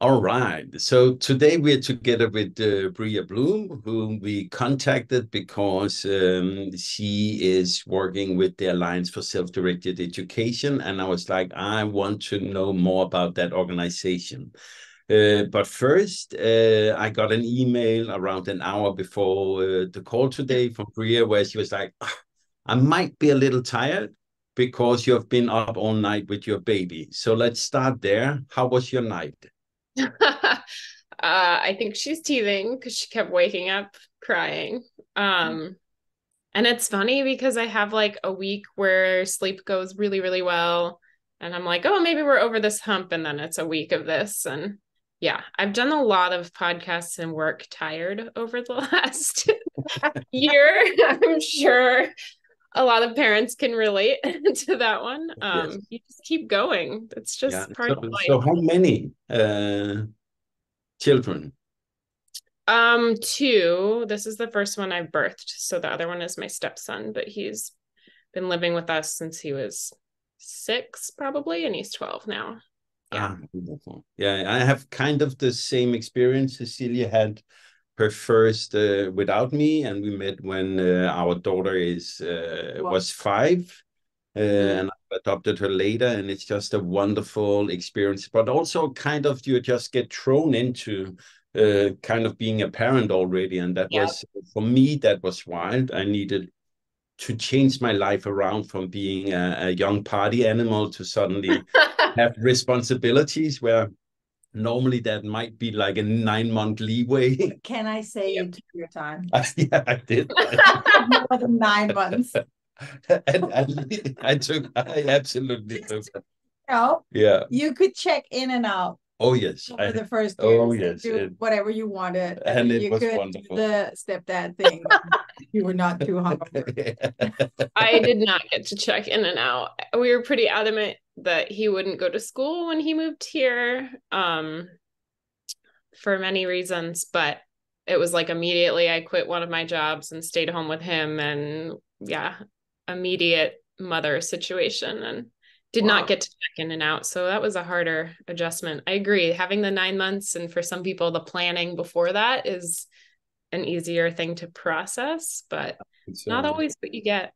All right. So today we're together with uh, Bria Bloom, whom we contacted because um, she is working with the Alliance for Self-Directed Education. And I was like, I want to know more about that organization. Uh, but first, uh, I got an email around an hour before uh, the call today from Bria where she was like, "Ah, I might be a little tired because you have been up all night with your baby. So let's start there. How was your night? uh, I think she's teething because she kept waking up crying. Um, and it's funny because I have like a week where sleep goes really, really well. And I'm like, oh, maybe we're over this hump. And then it's a week of this. And yeah, I've done a lot of podcasts and work tired over the last year. I'm sure a lot of parents can relate to that one. Um, Yes. you just keep going. It's just Yeah. part So, of life. so how many uh, children? Um, two. This is the first one I've birthed. So the other one is my stepson, but he's been living with us since he was six, probably, and he's 12 now. Yeah. Ah, wonderful. Yeah, I have kind of the same experience. Cecilia had her first uh, without me, and we met when uh, our daughter is uh, Wow. was five, uh, Mm. and I adopted her later, and it's just a wonderful experience. But also, kind of, you just get thrown into uh, kind of being a parent already, and that Yep. was for me that was wild. I needed to change my life around from being a, a young party animal to suddenly have responsibilities where normally that might be like a nine month leeway. Can I say Yep. you took your time? yeah, I did. More than nine months. and, and I took, I absolutely took. No, Yeah. you could check in and out Oh, yes. over I, the first oh, years, yes, Do it- whatever you wanted. And it you was could do wonderful. The stepdad thing. you were not too hungover. I did not get to check in and out. We were pretty adamant that he wouldn't go to school when he moved here um, for many reasons, but it was like immediately I quit one of my jobs and stayed home with him. And yeah, immediate mother situation and did Wow. not get to check in and out. So that was a harder adjustment. I agree. Having the nine months and for some people, the planning before that is an easier thing to process, but So, not always what you get.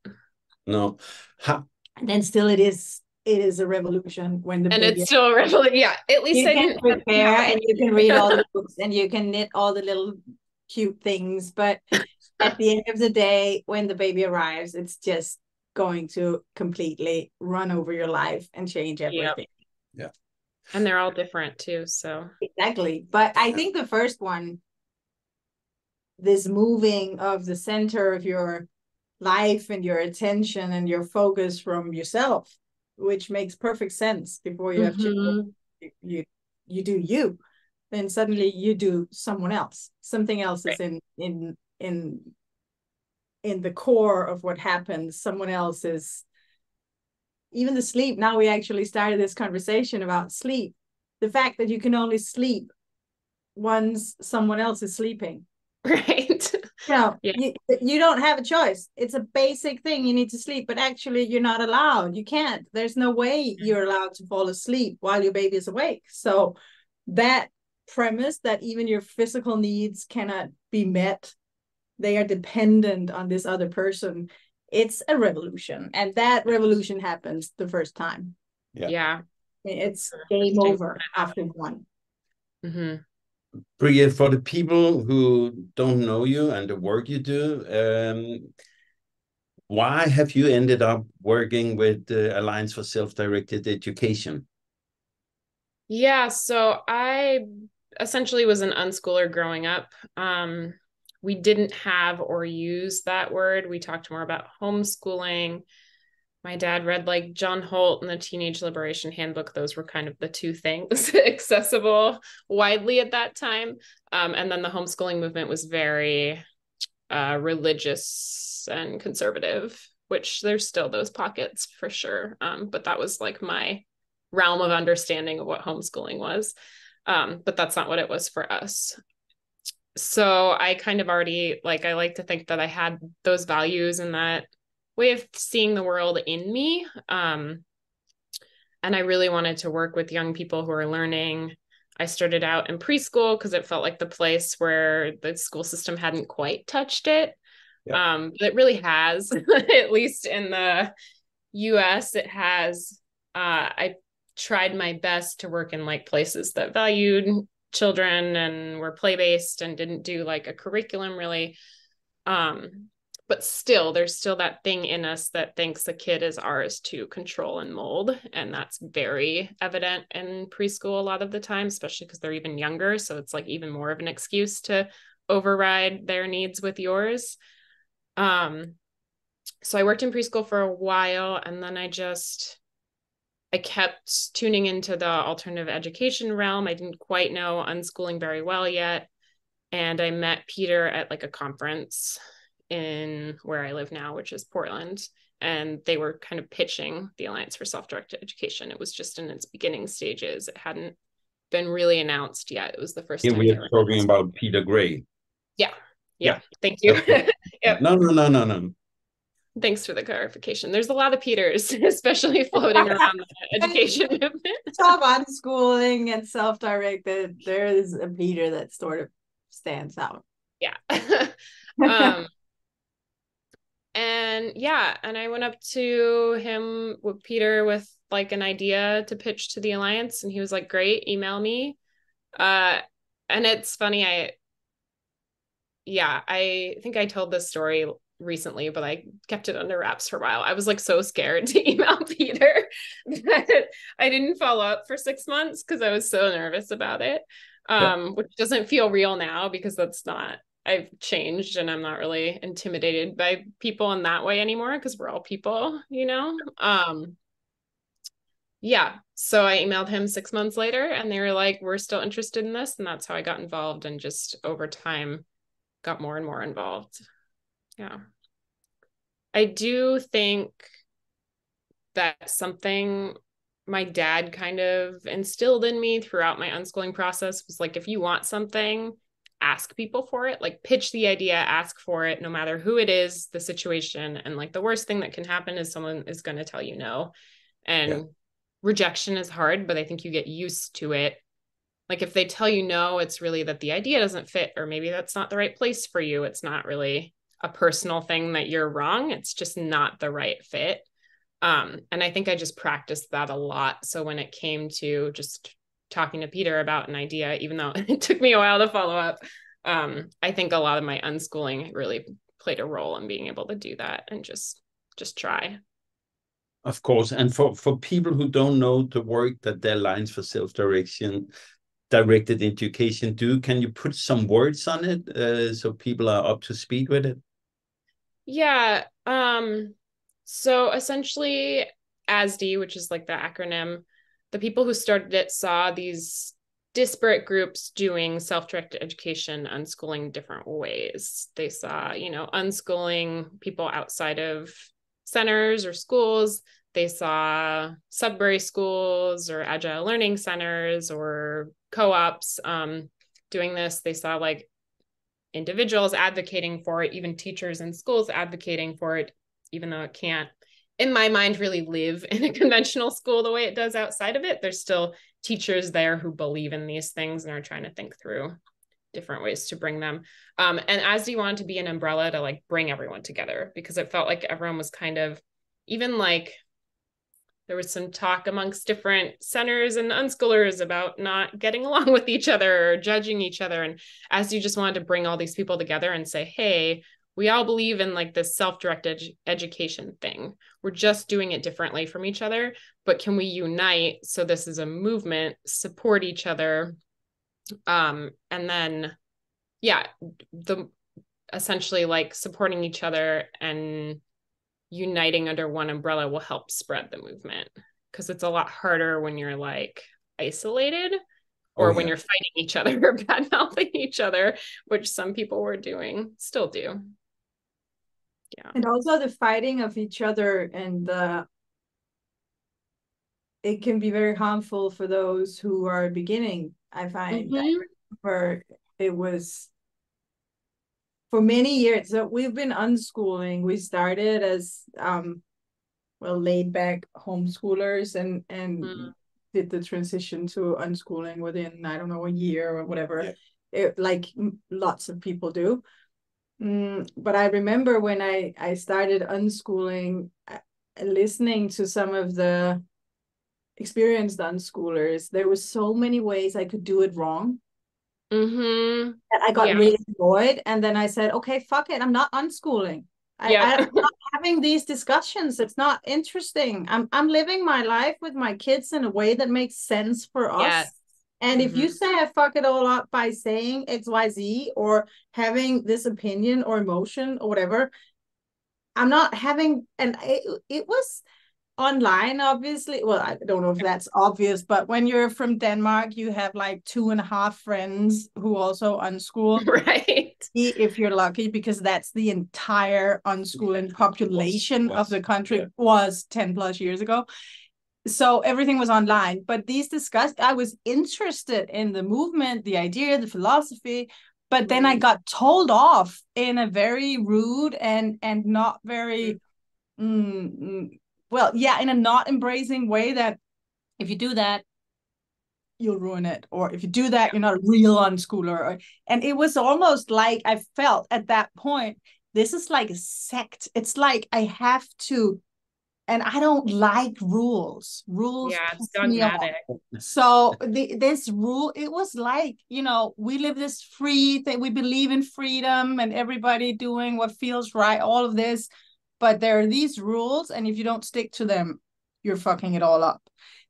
No. Ha, And then still it is it is a revolution when the and it's still a revelation. Yeah, at least you I can didn't prepare and you can read all the books and you can knit all the little cute things but at the end of the day when the baby arrives it's just going to completely run over your life and change everything. Yeah. and they're all different too. So. Exactly. But i think the first one this moving of the center of your life and your attention and your focus from yourself which makes perfect sense before you have children mm-hmm. you you, you do you then suddenly you do someone else. Something else is in in in in the core of what happens. Someone else is even the sleep now we actually started this conversation about sleep. The fact that you can only sleep once someone else is sleeping. Right. you know Yeah. you, you don't have a choice. It's a basic thing. You need to sleep but actually you're not allowed. You can't. There's no way mm-hmm. you're allowed to fall asleep while your baby is awake. So that premise that even your physical needs cannot be met they are dependent on this other person it's a revolution and that revolution happens the first time Yeah. yeah. it's game over after one hmm Bria, for the people who don't know you and the work you do, um, why have you ended up working with the Alliance for Self-Directed Education? Yeah. So I essentially was an unschooler growing up. Um, we didn't have or use that word. We talked more about homeschooling. My dad read like John Holt and the Teenage Liberation Handbook. Those were kind of the two things accessible widely at that time. Um, and then the homeschooling movement was very uh, religious and conservative, which there's still those pockets for sure. Um, but that was like my realm of understanding of what homeschooling was. Um, but that's not what it was for us. So I kind of already like I like to think that I had those values and that way of seeing the world in me. Um, and I really wanted to work with young people who are learning. I started out in preschool because it felt like the place where the school system hadn't quite touched it. Yeah. Um, but it really has, at least in the US, it has. Uh, I tried my best to work in like places that valued children and were play based and didn't do like a curriculum really. Um, but still there's still that thing in us that thinks the kid is ours to control and mold and that's very evident in preschool a lot of the time especially because they're even younger so it's like even more of an excuse to override their needs with yours um so i worked in preschool for a while and then i just i kept tuning into the alternative education realm i didn't quite know unschooling very well yet and i met peter at like a conference in where I live now, which is Portland. And they were kind of pitching the Alliance for Self Directed Education. It was just in its beginning stages. It hadn't been really announced yet. It was the first yeah, we are talking about Peter Gray. Yeah. Yeah. yeah. Thank you. yep. No, no, no, no, no. Thanks for the clarification. There's a lot of Peters, especially floating around the education movement. Talk unschooling and self-directed. There is a Peter that sort of stands out. Yeah. um, and yeah and i went up to him with peter with like an idea to pitch to the alliance and he was like great email me uh and it's funny i yeah i think i told this story recently but i kept it under wraps for a while i was like so scared to email peter that i didn't follow up for six months because i was so nervous about it um yeah. which doesn't feel real now because that's not I've changed and I'm not really intimidated by people in that way anymore because we're all people, you know. Um yeah, so I emailed him 6 months later and they were like we're still interested in this and that's how I got involved and just over time got more and more involved. Yeah. I do think that something my dad kind of instilled in me throughout my unschooling process was like if you want something ask people for it. Like pitch the idea ask for it no matter who it is the situation. And like the worst thing that can happen is someone is going to tell you no. And yeah. rejection is hard but i think you get used to it. Like if they tell you no it's really that the idea doesn't fit or maybe that's not the right place for you. It's not really a personal thing that you're wrong it's just not the right fit um and i think i just practiced that a lot so when it came to just talking to Peter about an idea, even though it took me a while to follow up. Um, I think a lot of my unschooling really played a role in being able to do that and just just try. Of course, and for for people who don't know the work that Alliance for self direction directed education do, can you put some words on it uh, so people are up to speed with it? Yeah. Um. So essentially, ASD, which is like the acronym the people who started it saw these disparate groups doing self-directed education unschooling different ways they saw you know unschooling people outside of centers or schools they saw sudbury schools or agile learning centers or co-ops um, doing this they saw like individuals advocating for it even teachers in schools advocating for it even though it can't in my mind really live in a conventional school the way it does outside of it. There's still teachers there who believe in these things and are trying to think through different ways to bring them. Um, and you wanted to be an umbrella to like bring everyone together because it felt like everyone was kind of even like there was some talk amongst different centers and unschoolers about not getting along with each other or judging each other. And as you just wanted to bring all these people together and say hey we all believe in like this self-directed edu- education thing. We're just doing it differently from each other but can we unite so this is a movement support each other? Um and then yeah the essentially like supporting each other and uniting under one umbrella will help spread the movement because it's a lot harder when you're like isolated or oh, yeah. when you're fighting each other or bad mouthing each other, which some people were doing, still do yeah and also the fighting of each other and the it can be very harmful for those who are beginning i find mm-hmm. it was for many years so we've been unschooling we started as um well laid back homeschoolers and and mm. did the transition to unschooling within I don't know a year or whatever, Yeah. it, like lots of people do. Mm, but I remember when I I started unschooling, uh, listening to some of the experienced unschoolers, there were so many ways I could do it wrong Mm-hmm. I got Yeah. really annoyed. And then I said, okay, fuck it, I'm not unschooling. I, Yeah. I, am not having these discussions. It's not interesting. I'm I'm living my life with my kids in a way that makes sense for us. Yes. And if you say I fuck it all up by saying XYZ or having this opinion or emotion or whatever, I'm not having, and it, it was online, obviously. Well, I don't know if that's obvious, but when you're from Denmark, you have like two and a half friends who also unschool, Right. if you're lucky, because that's the entire unschooling population was, of the country yeah. was 10 plus years ago. So everything was online but these discussed i was interested in the movement the idea the philosophy but then i got told off in a very rude and and not very mm, mm, well yeah in a not embracing way that if you do that you'll ruin it. Or if you do that you're not a real unschooler. Or, and it was almost like i felt at that point this is like a sect. It's like i have to and i don't like rules. Rules Yeah, it's dogmatic. so the, this rule it was like you know we live this free thing. We believe in freedom and everybody doing what feels right all of this but there are these rules and if you don't stick to them you're fucking it all up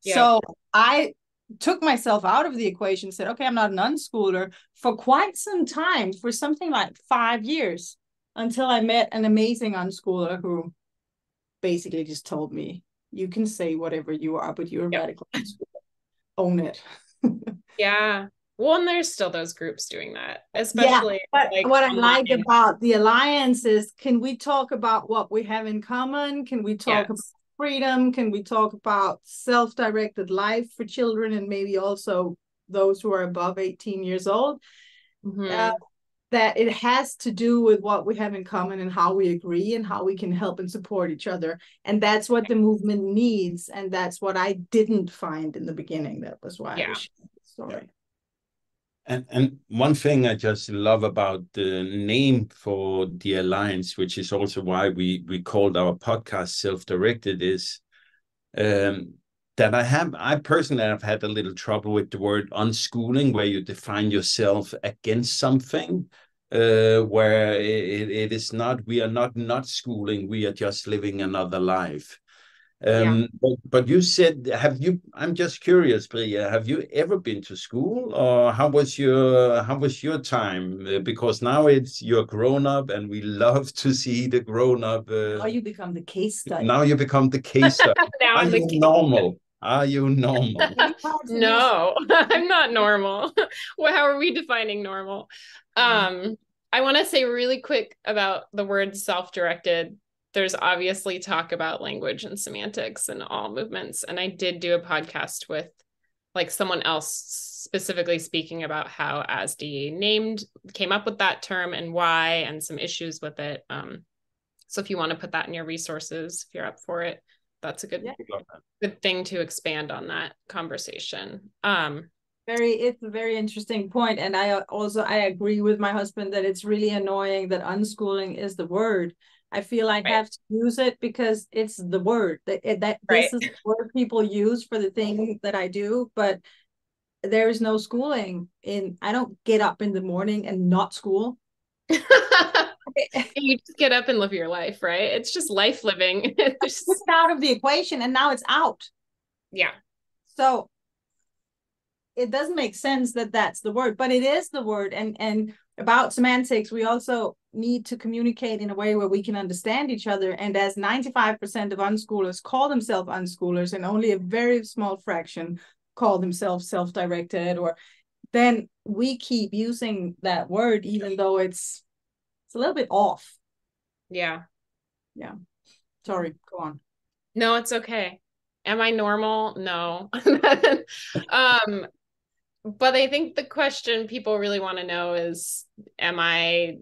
Yeah. so i took myself out of the equation said okay i'm not an unschooler for quite some time for something like five years until i met an amazing unschooler who basically just told me you can say whatever you are but you're a Yep. radical unschooler. own it Yeah. Well, and there's still those groups doing that, especially Yeah, But like what I like about the alliance is can we talk about what we have in common? Can we talk about freedom? Can we talk about self directed life for children and maybe also those who are above 18 years old? Mhm. Uh, that it has to do with what we have in common and how we agree and how we can help and support each other. And that's what the movement needs. And that's what I didn't find in the beginning. That was why I Yeah. was sharing the story. And and one thing I just love about the name for the alliance, which is also why we we called our podcast self-directed, is um, that I have I personally have had a little trouble with the word unschooling, where you define yourself against something, uh, where it, it is not we are not not schooling, we are just living another life. Um, but, but you said, have you? I'm just curious, Bria. Have you ever been to school, or how was your how was your time? Uh, because now it's you're grown up, and we love to see the grown up. Now Uh, you become the case study. now you become the case. study. now Are I'm the you normal? Are you normal? No, I'm not normal. well, how are we defining normal? Um, I want to say really quick about the word self-directed. There's obviously talk about language and semantics in all movements. And I did do a podcast with like someone else specifically speaking about how ASD named came up with that term and why and some issues with it. Um, so if you want to put that in your resources, if you're up for it, that's a good Yeah. good thing to expand on that conversation. Um, very it's a very interesting point and i also i agree with my husband that it's really annoying that unschooling is the word i feel like Right. I have to use it because it's the word that, it- that Right. this is the word people use for the thing that i do but there is no schooling in i don't get up in the morning and not school you just get up and live your life, right? It's just life living. It's just- out of the equation and now it's out yeah, So it doesn't make sense that that's the word, but it is the word. And and about semantics, we also need to communicate in a way where we can understand each other. And as 95% of unschoolers call themselves unschoolers, and only a very small fraction call themselves self-directed, or then we keep using that word even though it's it's a little bit off. yeah. Yeah. Sorry, go on. No, it's okay. Am I normal? No. um, but I think the question people really want to know is am I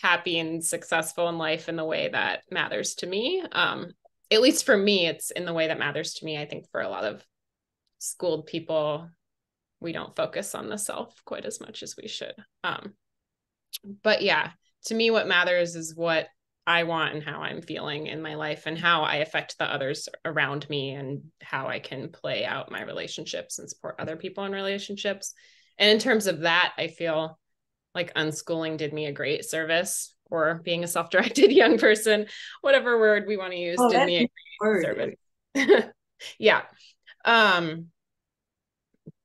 happy and successful in life in the way that matters to me? Um, at least for me, it's in the way that matters to me. I think for a lot of schooled people we don't focus on the self quite as much as we should um but yeah to me what matters is what I want and how I'm feeling in my life and how I affect the others around me and how I can play out my relationships and support other people in relationships. And in terms of that, I feel like unschooling did me a great service or being a self-directed young person, whatever word we want to use, oh, did me a great service. yeah. Um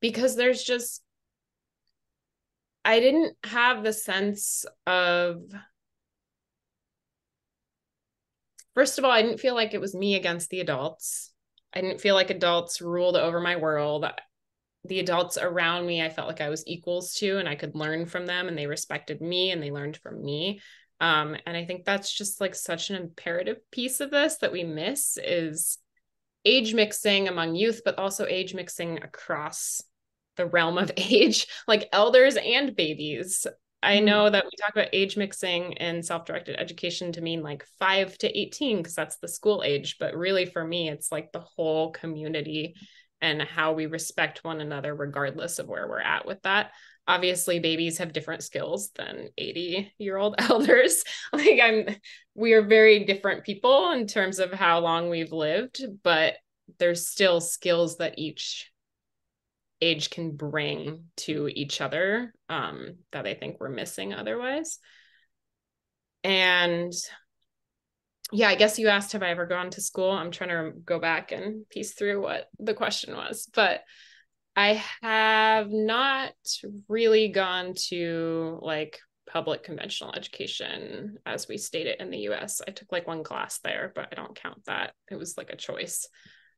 because there's just I didn't have the sense of first of all, I didn't feel like it was me against the adults. I didn't feel like adults ruled over my world. The adults around me, I felt like I was equals to, and I could learn from them, and they respected me and they learned from me. Um, and I think that's just like such an imperative piece of this that we miss is age mixing among youth, but also age mixing across the realm of age, like elders and babies. I mm-hmm. know that we talk about age mixing and self directed education to mean like five to 18, because that's the school age. But really, for me, it's like the whole community and how we respect one another, regardless of where we're at with that. Obviously, babies have different skills than 80 year old elders. like, I'm, we are very different people in terms of how long we've lived, but there's still skills that each age can bring to each other um, that I think we're missing otherwise. And yeah, I guess you asked, have I ever gone to school? I'm trying to go back and piece through what the question was, but I have not really gone to like public conventional education as we state it in the US. I took like one class there, but I don't count that. It was like a choice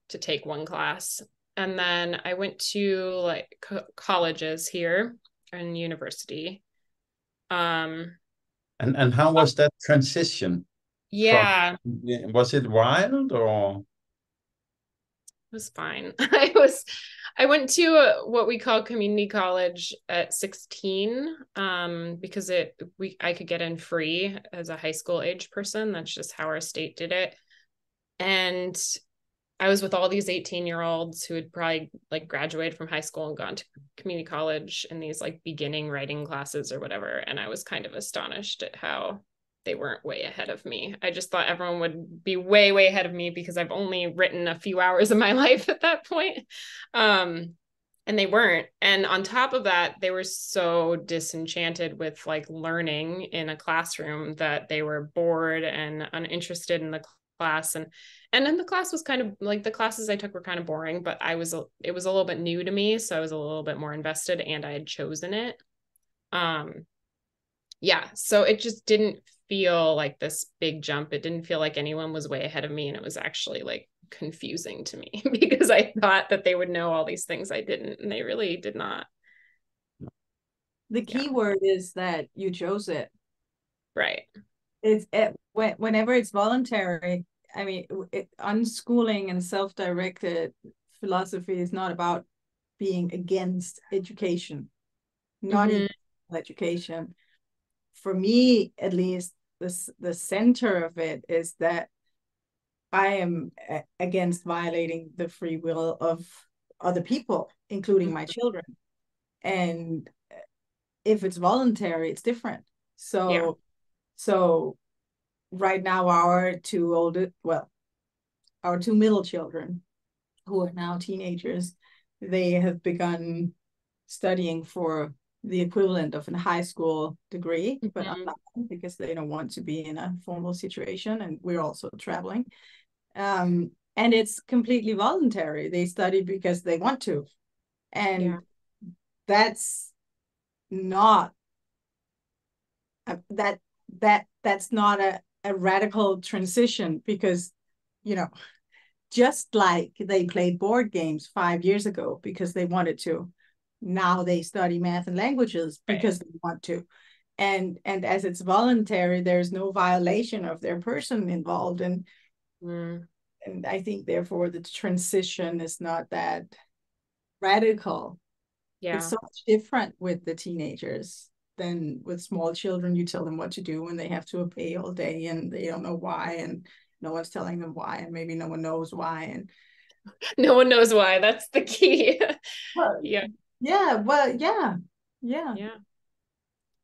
to take one class and then I went to like co- colleges here and university. Um, and and how was that transition? Yeah, From, was it wild or? It was fine. I was, I went to a, what we call community college at 16 um, because it we I could get in free as a high school age person. That's just how our state did it. And I was with all these 18 year olds who had probably like graduated from high school and gone to community college in these like beginning writing classes or whatever. And I was kind of astonished at how they weren't way ahead of me. I just thought everyone would be way, way ahead of me because I've only written a few hours of my life at that point. Um, and they weren't. And on top of that, they were so disenchanted with like learning in a classroom that they were bored and uninterested in the class and and then the class was kind of like the classes I took were kind of boring, but I was it was a little bit new to me, so I was a little bit more invested and I had chosen it. Um yeah, so it just didn't feel like this big jump. It didn't feel like anyone was way ahead of me and it was actually like confusing to me because I thought that they would know all these things I didn't and they really did not. The key yeah. word is that you chose it. Right. It's it, whenever it's voluntary, I mean, it, unschooling and self-directed philosophy is not about being against education, not mm-hmm. even education. For me, at least, the the center of it is that I am against violating the free will of other people, including my mm-hmm. children. And if it's voluntary, it's different. So, yeah. so right now our two older well our two middle children who are now teenagers they have begun studying for the equivalent of a high school degree mm-hmm. but not because they don't want to be in a formal situation and we're also traveling um, and it's completely voluntary they study because they want to and yeah. that's not a, that that that's not a a radical transition because you know just like they played board games five years ago because they wanted to now they study math and languages because right. they want to. And and as it's voluntary there's no violation of their person involved. And mm. and i think therefore the transition is not that radical. Yeah. it's so different with the teenagers than with small children you tell them what to do and they have to obey all day and they don't know why and no one's telling them why and maybe no one knows why and no one knows why. That's the key. Well, yeah. Yeah. Well, yeah. Yeah. Yeah.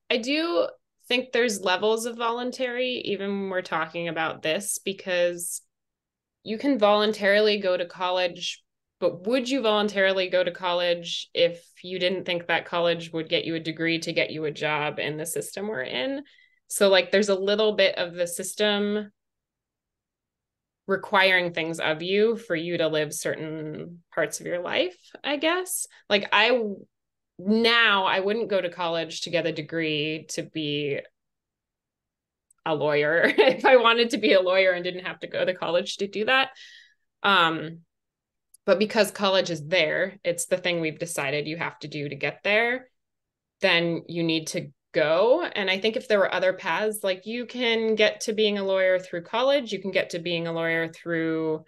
I do think there's levels of voluntary, even when we're talking about this, because you can voluntarily go to college, but would you voluntarily go to college if you didn't think that college would get you a degree to get you a job in the system we're in? So, like, there's a little bit of the system requiring things of you for you to live certain parts of your life, I guess. Like, I now I wouldn't go to college to get a degree to be a lawyer if I wanted to be a lawyer and didn't have to go to college to do that. Um, but because college is there, it's the thing we've decided you have to do to get there, then you need to go. And I think if there were other paths, like you can get to being a lawyer through college, you can get to being a lawyer through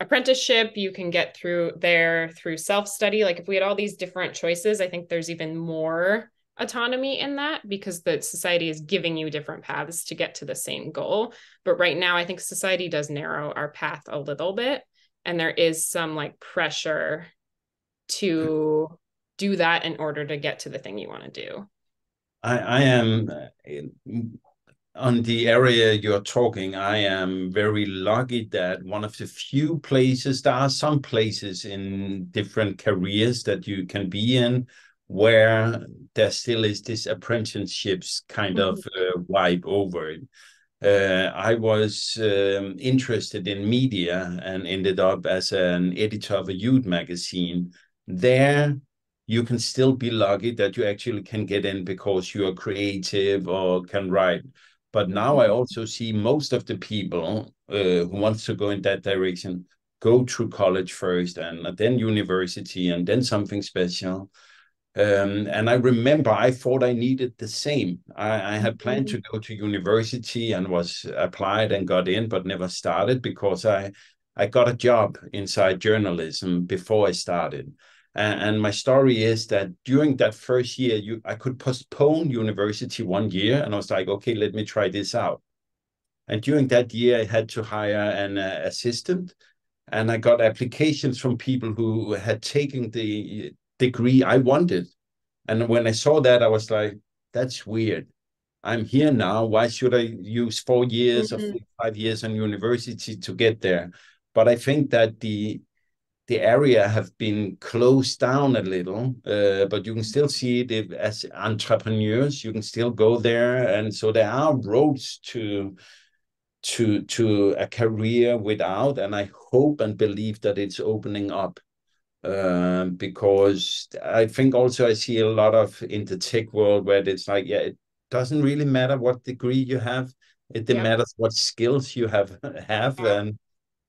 apprenticeship, you can get through there through self study. Like if we had all these different choices, I think there's even more autonomy in that because the society is giving you different paths to get to the same goal. But right now, I think society does narrow our path a little bit. And there is some like pressure to do that in order to get to the thing you want to do. I, I am uh, on the area you're talking. I am very lucky that one of the few places, there are some places in different careers that you can be in where there still is this apprenticeships kind mm-hmm. of uh, vibe over it. Uh, I was um, interested in media and ended up as an editor of a youth magazine. There, you can still be lucky that you actually can get in because you are creative or can write. But now I also see most of the people uh, who wants to go in that direction go through college first and then university and then something special um, and I remember I thought I needed the same. I, I had planned to mm-hmm. go to university and was applied and got in, but never started because I I got a job inside journalism before I started. And, and my story is that during that first year, you I could postpone university one year, and I was like, okay, let me try this out. And during that year, I had to hire an uh, assistant, and I got applications from people who had taken the degree I wanted. And when I saw that, I was like, that's weird. I'm here now. Why should I use four years mm-hmm. or five years in university to get there? But I think that the the area have been closed down a little, uh, but you can still see it as entrepreneurs. You can still go there, and so there are roads to to to a career without. And I hope and believe that it's opening up um, because I think also I see a lot of in the tech world where it's like, yeah, it doesn't really matter what degree you have. It yeah. matters what skills you have have, yeah. and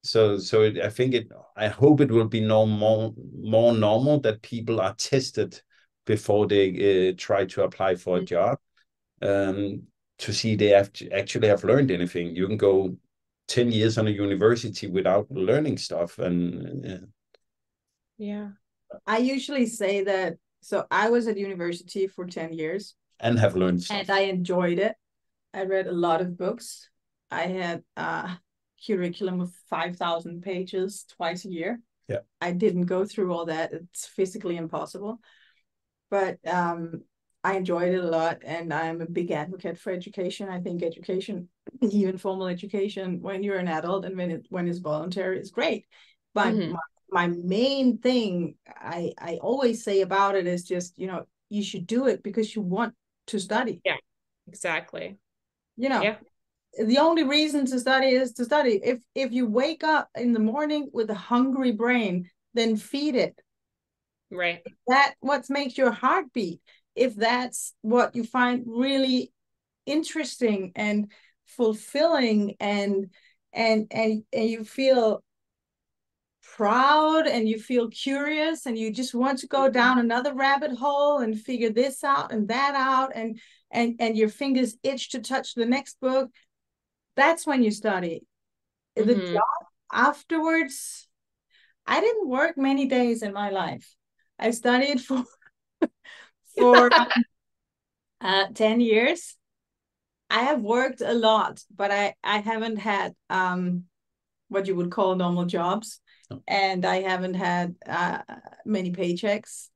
so so it, I think it. I hope it will be no more more normal that people are tested before they uh, try to apply for a mm-hmm. job um, to see they have actually have learned anything. You can go ten years on a university without learning stuff, and yeah. I usually say that. So I was at university for 10 years. And have learned stuff. And I enjoyed it. I read a lot of books. I had a curriculum of 5,000 pages twice a year. Yeah. I didn't go through all that. It's physically impossible. But um, I enjoyed it a lot. And I'm a big advocate for education. I think education, even formal education, when you're an adult and when, it, when it's voluntary, is great. But mm-hmm. my my main thing I I always say about it is just you know you should do it because you want to study. Yeah, exactly. You know, yeah. the only reason to study is to study. If if you wake up in the morning with a hungry brain, then feed it. Right. If that what makes your heart beat. If that's what you find really interesting and fulfilling and and and and you feel proud and you feel curious and you just want to go mm-hmm. down another rabbit hole and figure this out and that out and and and your fingers itch to touch the next book that's when you study mm-hmm. the job afterwards i didn't work many days in my life i studied for for uh, 10 years i have worked a lot but i i haven't had um what you would call normal jobs and I haven't had uh, many paychecks.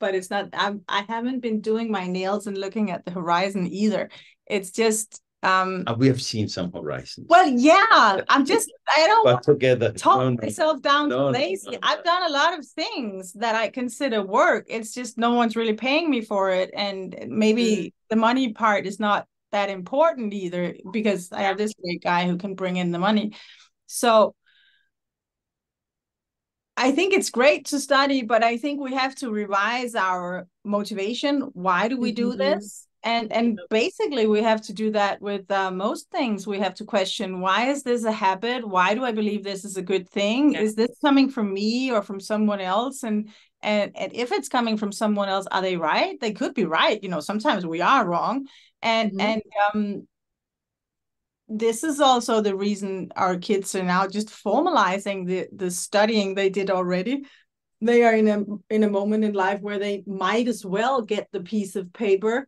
But it's not. I'm. I haven't been doing my nails and looking at the horizon either. It's just. Um. Uh, we have seen some horizons. Well, yeah. I'm just. I don't. but together. talk no, no. myself down No, lazy. I've done a lot of things that I consider work. It's just no one's really paying me for it. And maybe Mm. the money part is not that important either because I have this great guy who can bring in the money. So I think it's great to study, but I think we have to revise our motivation. Why do we do Mhm. this? And and basically we have to do that with uh, most things. We have to question why is this a habit? Why do I believe this is a good thing? Yeah. Is this coming from me or from someone else? And and and if it's coming from someone else, are they right? They could be right. You know, sometimes we are wrong. And Mhm. and um this is also the reason our kids are now just formalizing the the studying they did already. They are in a in a moment in life where they might as well get the piece of paper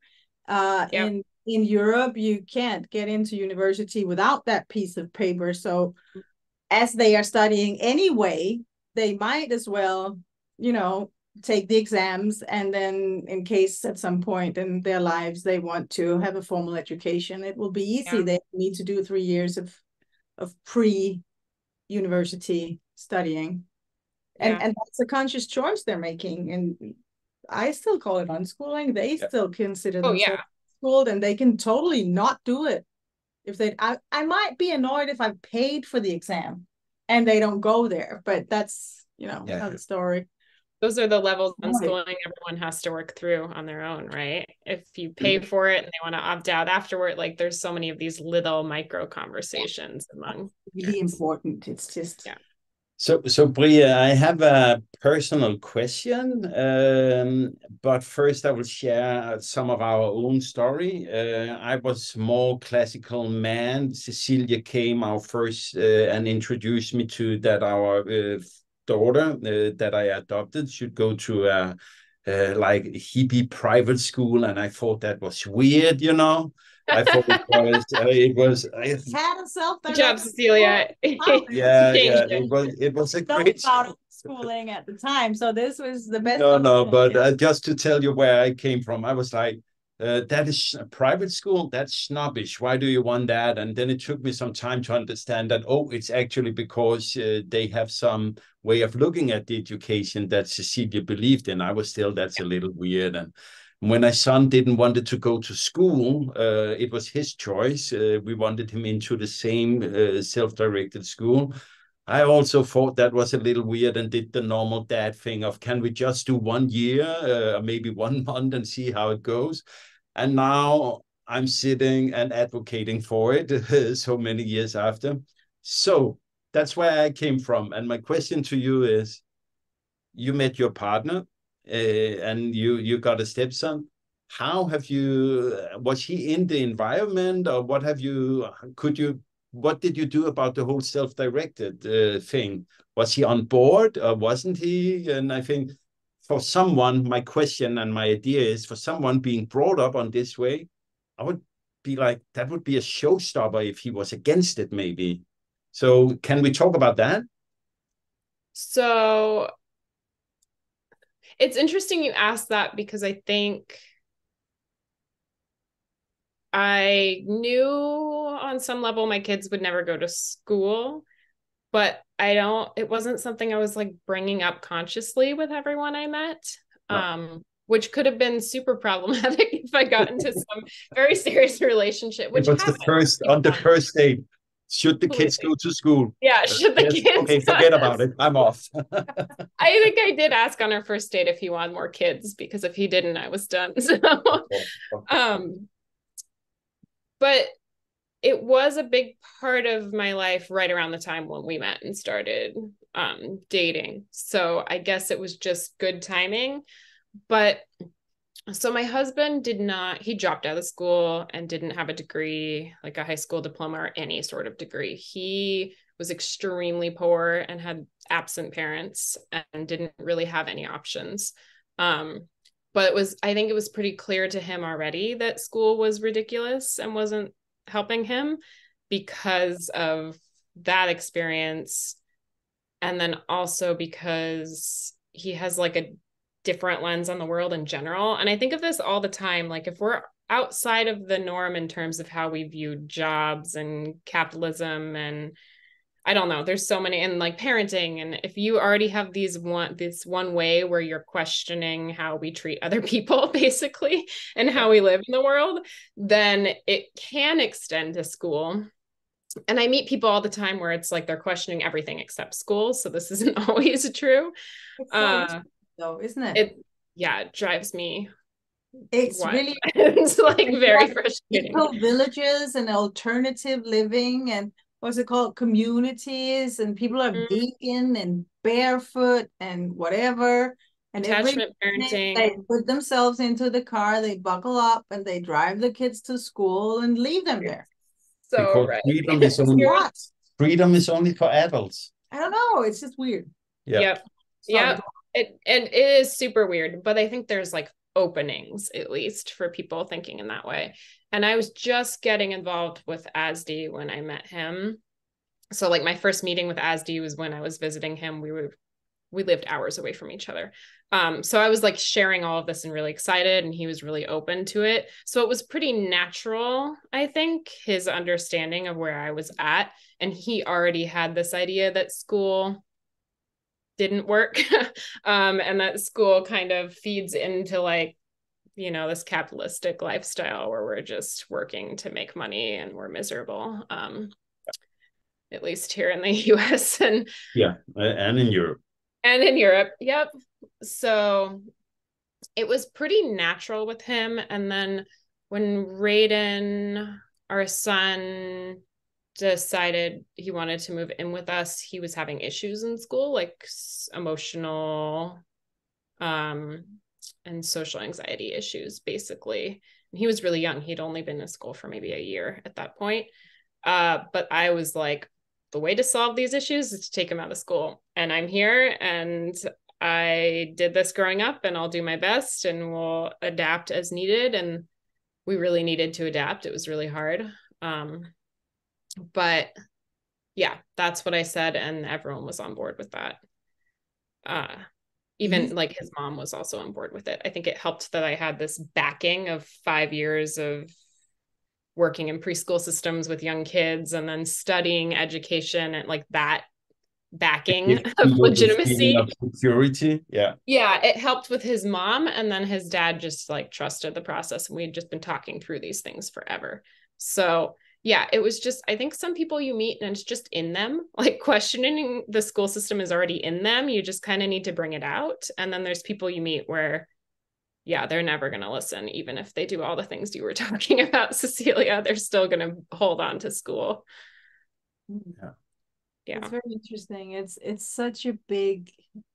uh Yep. in in Europe. You can't get into university without that piece of paper. So as they are studying anyway they might as well you know take the exams and then in case at some point in their lives they want to have a formal education it will be easy Yeah. they need to do 3 years of of pre university studying and Yeah. and that's a conscious choice they're making and i still call it unschooling they Yeah. still consider Oh, themselves yeah. schooled and they can totally not do it if they I, I might be annoyed if i paid for the exam and they don't go there but that's you know Yeah. another story those are the levels of Right. unschooling everyone has to work through on their own, right? If you pay for it and they want to opt out afterward, like there's so many of these little micro conversations among really important it's just Yeah. So, so Bria, I have a personal question, um, but first I will share some of our own story. Uh, I was more classical man. Cecilia came our first uh, and introduced me to that our uh, daughter uh, that I adopted should go to a uh, like hippie private school, and I thought that was weird, you know. I thought it was, uh, it was, I, had a self Good job, Cecilia. Oh, yeah, yeah, it. it was, it was a know great. about schooling at the time so this was the best No, no, but uh, just to tell you where I came from, I was like, uh, that is a private school, that's snobbish. Why do you want that? And then it took me some time to understand that, oh, it's actually because uh, they have some way of looking at the education that Cecilia believed in. I was still, that's a little weird. And when my son didn't wanted to go to school, uh, it was his choice. Uh, we wanted him into the same uh, self-directed school. I also thought that was a little weird and did the normal dad thing of can we just do one year, uh, maybe one month and see how it goes? And now I'm sitting and advocating for it so many years after. So that's where I came from. And my question to you is you met your partner uh, and you you got a stepson how have you was he in the environment or what have you could you what did you do about the whole self-directed uh, thing was he on board or wasn't he and i think for someone my question and my idea is for someone being brought up on this way i would be like that would be a showstopper if he was against it maybe. So can we talk about that? So it's interesting you asked that because I think I knew on some level my kids would never go to school, but I don't, it wasn't something I was like bringing up consciously with everyone I met. Um, which could have been super problematic if I got into some very serious relationship. Which was the first on the first date should the kids go to school Yeah, should the Yes, kids? okay forget about it i'm off I think I did ask on our first date if he wanted more kids because if he didn't, I was done. So, um, but it was a big part of my life right around the time when we met and started um, dating. So I guess it was just good timing. But so my husband did not, he dropped out of school and didn't have a degree, like a high school diploma or any sort of degree. He was extremely poor and had absent parents and didn't really have any options. Um, but it was, I think it was pretty clear to him already that school was ridiculous and wasn't helping him because of that experience and then also because he has like a different lens on the world in general. And I think of this all the time. Like, if we're outside of the norm in terms of how we view jobs and capitalism and I don't know, there's so many and like parenting. And if you already have these one this one way where you're questioning how we treat other people, basically, and how we live in the world, then it can extend to school and I meet people all the time where it's like they're questioning everything except school. So this isn't always true. It's so uh, though, isn't it? It yeah, it drives me. It's really it's like very frustrating. Villages and alternative living and what's it called? Communities and people are mm-hmm. vegan and barefoot and whatever. And attachment parenting. They put themselves into the car, they buckle up and they drive the kids to school and leave them there. So because right. freedom is only freedom is only for adults. I don't know. It's just weird. Yeah. Yep. Yep. It and it is super weird, but I think there's like openings at least for people thinking in that way. And I was just getting involved with ASDE when I met him. So like my first meeting with ASDE was when I was visiting him. We were we lived hours away from each other. Um, so I was like sharing all of this and really excited, and he was really open to it. So it was pretty natural, I think, his understanding of where I was at. And he already had this idea that school didn't work um, and that school kind of feeds into like you know this capitalistic lifestyle where we're just working to make money and we're miserable um, at least here in the us and yeah and in europe and in Europe. Yep. So it was pretty natural with him. And then when Raiden, our son, decided he wanted to move in with us, he was having issues in school, like emotional um, and social anxiety issues, basically. And he was really young. He'd only been in school for maybe a year at that point. Uh, but I was like, the way to solve these issues is to take him out of school. And I'm here and I did this growing up and I'll do my best and we'll adapt as needed. And we really needed to adapt. It was really hard. Um, but yeah, that's what I said. And everyone was on board with that. Uh, even mm-hmm. like his mom was also on board with it. I think it helped that I had this backing of five years of working in preschool systems with young kids and then studying education and like that backing of legitimacy of security yeah yeah it helped with his mom and then his dad just like trusted the process and we had just been talking through these things forever so yeah it was just i think some people you meet and it's just in them like questioning the school system is already in them you just kind of need to bring it out and then there's people you meet where yeah, they're never going to listen. Even if they do all the things you were talking about, Cecilia, they're still going to hold on to school. Yeah. Yeah. It's very interesting. It's it's such a big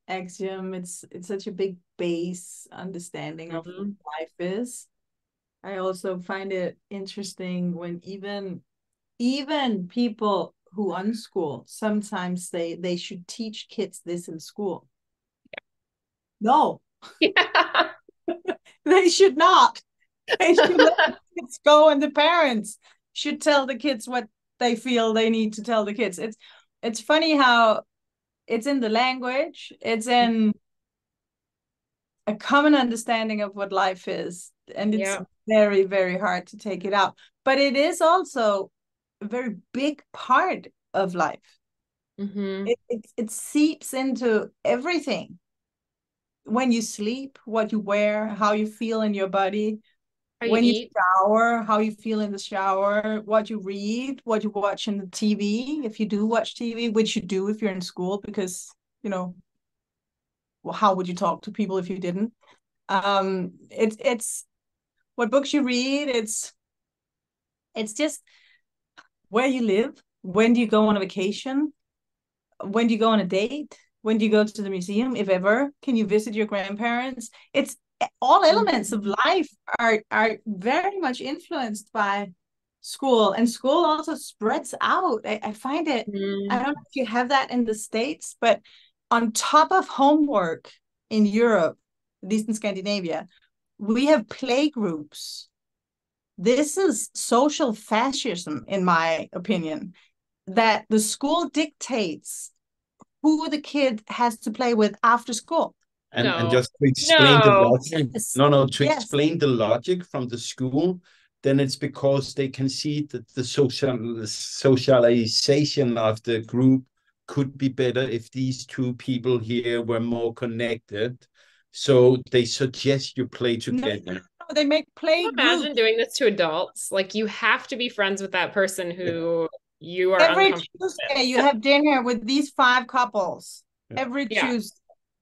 axiom. It's it's such a big base understanding mm-hmm. of what life is. I also find it interesting when even even people who unschool sometimes say they should teach kids this in school. Yeah. No. Yeah. they should not. They should let kids go, and the parents should tell the kids what they feel they need to tell the kids. It's it's funny how it's in the language, it's in a common understanding of what life is, and it's yeah. Very very hard to take it out. But it is also a very big part of life. Mm-hmm. It, it it seeps into everything when you sleep, what you wear, how you feel in your body, how when you, you shower, how you feel in the shower, what you read, what you watch in the TV, if you do watch TV, which you do if you're in school, because you know, well, how would you talk to people if you didn't? Um, it's it's what books you read. It's it's just where you live. When do you go on a vacation? When do you go on a date? when do you go to the museum if ever can you visit your grandparents it's all elements of life are are very much influenced by school and school also spreads out i, I find it mm. i don't know if you have that in the states but on top of homework in europe at least in scandinavia we have play groups this is social fascism in my opinion that the school dictates who the kid has to play with after school. And, No. and just to explain the logic, Yes. no, no, to Yes. explain the logic from the school, then it's because they can see that the social socialization of the group could be better if these two people here were more connected. So they suggest you play together. Oh, They make play Can you imagine groups. doing this to adults? Like you have to be friends with that person who you are Every uncomfortable with. Tuesday, you have dinner with these five couples. Yeah. Every Yeah. Tuesday.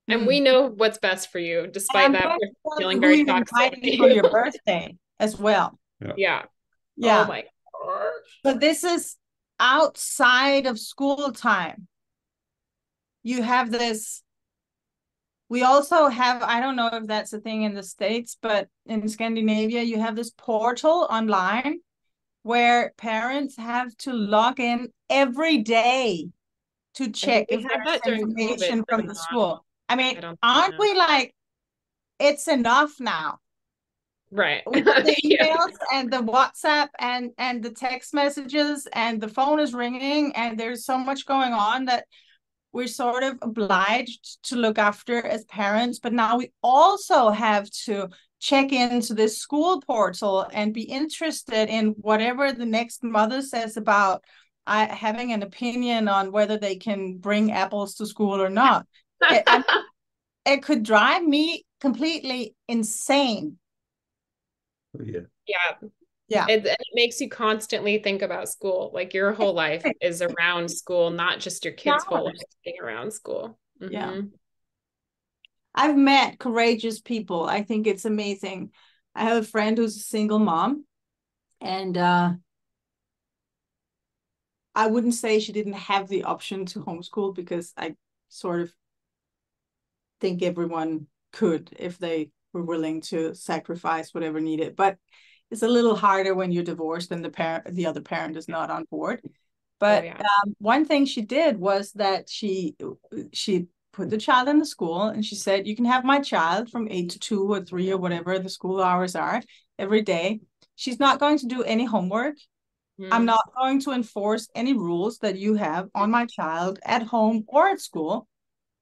And we know what's best for you, despite I'm that going person feeling very who you're toxic. for your birthday as well. yeah. Yeah. Oh my gosh. But this is outside of school time. You have this. We also have, I don't know if that's a thing in the States, but in Scandinavia, you have this portal online where parents have to log in every day to check if there's information COVID from the school. I mean, I aren't we like, it's enough now? Right. with the Yeah. emails and the WhatsApp and and the text messages and the phone is ringing and there's so much going on that we're sort of obliged to look after as parents but now we also have to check into this school portal and be interested in whatever the next mother says about uh, having an opinion on whether they can bring apples to school or not it, I it could drive me completely insane Yeah. yeah. Yeah. It, it makes you constantly think about school. Like your whole life is around school, not just your kids' whole life being around school. Yeah. Mhm. I've met courageous people. I think it's amazing. I have a friend who's a single mom, and uh, I wouldn't say she didn't have the option to homeschool because I sort of think everyone could if they were willing to sacrifice whatever needed. But it's a little harder when you're divorced and the parent, the other parent, is not on board. But yeah. um, one thing she did was that she she put the child in the school and she said, You can have my child from eight to two or three or whatever the school hours are every day. She's not going to do any homework. I'm Mhm. not going to enforce any rules that you have on my child at home or at school.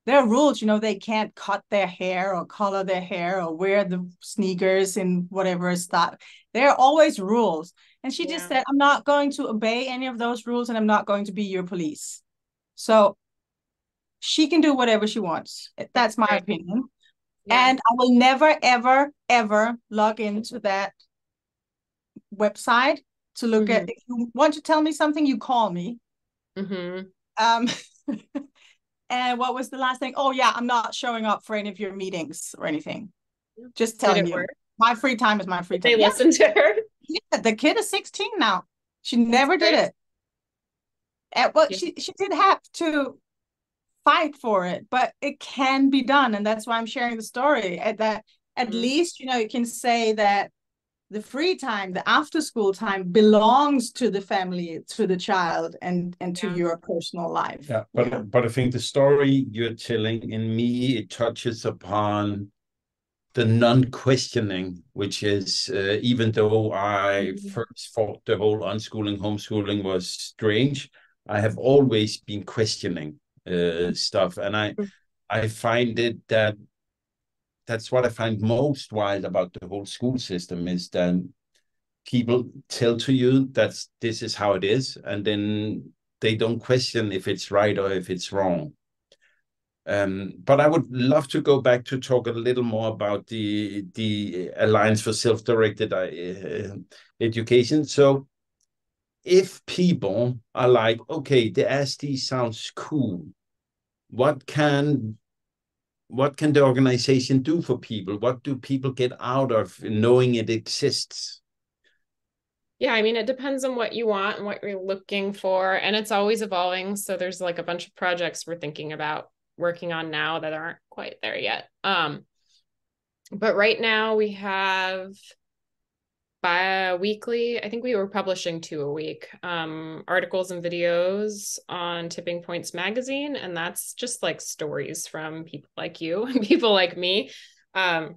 There are rules, you know, they can't cut their hair or color their hair or wear the sneakers and whatever stuff. There are always rules. And she just said, I'm not going to obey any of those rules and I'm not going to be your police. So she can do whatever she wants. That's my Right. opinion. Yeah. And I will never, ever, ever log into that website to look at. If you want to tell me something, you call me. Mhm. Um, and what was the last thing? Oh, yeah, I'm not showing up for any of your meetings or anything. Just telling it you. work? My free time is my free time. they Yeah, listen to her? yeah, the kid is 16 now. She never did great. it. And, well, Yeah. she, she did have to fight for it, but it can be done. And that's why I'm sharing the story. At that, at Mhm. least, you know, you can say that the free time, the after school time belongs to the family, to the child, and and to Yeah. your personal life. Yeah, but but I think the story you're telling in me it touches upon the non-questioning, which is uh, even though I Mhm. first thought the whole unschooling homeschooling was strange, I have always been questioning uh, stuff, and I I find it that that's what I find most wild about the whole school system is that people tell to you that this is how it is, and then they don't question if it's right or if it's wrong. Um, but I would love to go back to talk a little more about the the Alliance for Self-Directed uh, Education. So, if people are like, okay, the SD sounds cool, what can what can the organization do for people? What do people get out of knowing it exists? Yeah, I mean, it depends on what you want and what you're looking for. And it's always evolving. So there's like a bunch of projects we're thinking about working on now that aren't quite there yet. Um, but right now we have bi-weekly, I think we were publishing two a week, um, articles and videos on Tipping Points magazine. And that's just like stories from people like you and people like me. Um,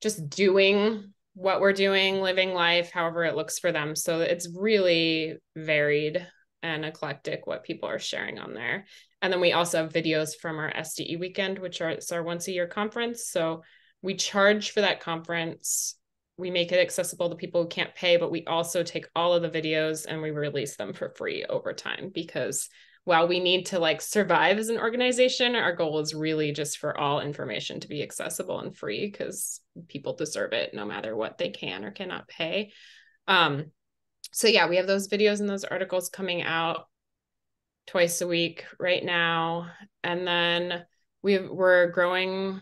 just doing what we're doing, living life however it looks for them. So it's really varied. and eclectic what people are sharing on there. And then we also have videos from our SDE weekend, which are it's our once a year conference. So we charge for that conference. We make it accessible to people who can't pay, but we also take all of the videos and we release them for free over time because while we need to like survive as an organization, our goal is really just for all information to be accessible and free because people deserve it no matter what they can or cannot pay. Um, so yeah, we have those videos and those articles coming out twice a week right now. And then we we're growing,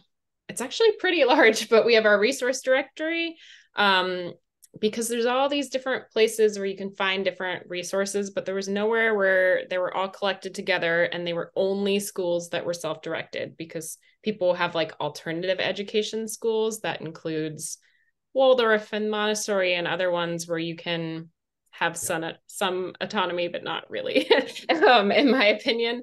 it's actually pretty large, but we have our resource directory. Um, because there's all these different places where you can find different resources, but there was nowhere where they were all collected together and they were only schools that were self directed because people have like alternative education schools that includes Waldorf and Montessori and other ones where you can have some some autonomy, but not really, um, in my opinion.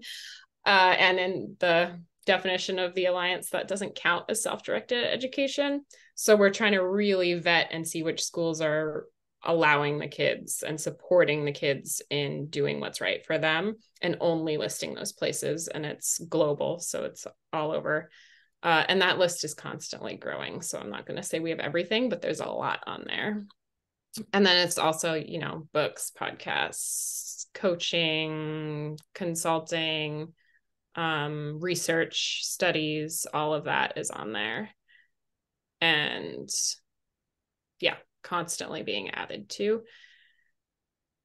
Uh, and in the definition of the alliance, that doesn't count as self directed education. So we're trying to really vet and see which schools are allowing the kids and supporting the kids in doing what's right for them and only listing those places. And it's global, so it's all over. Uh, and that list is constantly growing. So I'm not going to say we have everything, but there's a lot on there. And then it's also, you know, books, podcasts, coaching, consulting, um, research, studies, all of that is on there and yeah, constantly being added to.